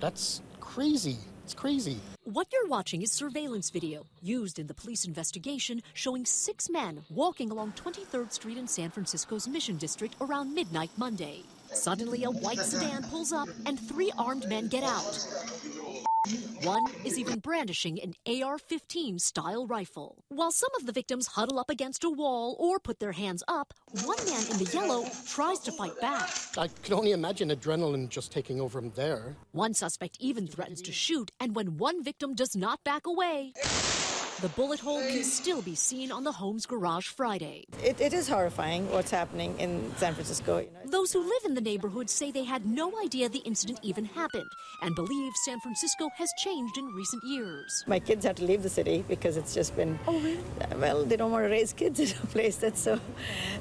That's crazy. It's crazy. What you're watching is surveillance video used in the police investigation showing six men walking along 23rd Street in San Francisco's Mission District around midnight Monday. Suddenly, a white sedan pulls up and three armed men get out. One is even brandishing an AR 15 style rifle. While some of the victims huddle up against a wall or put their hands up, one man in the yellow tries to fight back. I could only imagine adrenaline just taking over him there. One suspect even threatens to shoot, and when one victim does not back away, the bullet hole can still be seen on the home's garage Friday. It, it is horrifying what's happening in San Francisco. You know. Those who live in the neighborhood say they had no idea the incident even happened and believe San Francisco has changed in recent years. My kids have to leave the city because it's just been. Oh, really? Well, they don't want to raise kids in a place that's so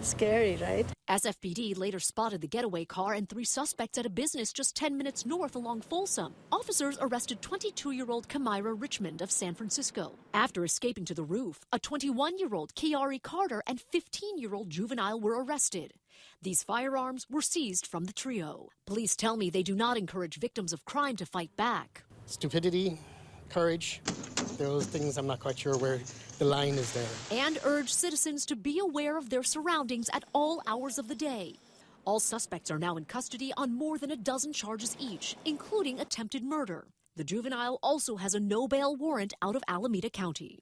scary, right? SFPD later spotted the getaway car and three suspects at a business just 10 minutes north along Folsom. Officers arrested 22 year old Kiemariah Richmond of San Francisco. After escaping to the roof, a 21 year old Keyari Carter and 15 year old juvenile were arrested. These firearms were seized from the trio. Police tell me they do not encourage victims of crime to fight back. Stupidity, courage, those things I'm not quite sure where the line is there. And urge citizens to be aware of their surroundings at all hours of the day. All suspects are now in custody on more than a dozen charges each, including attempted murder. The juvenile also has a no bail warrant out of Alameda County.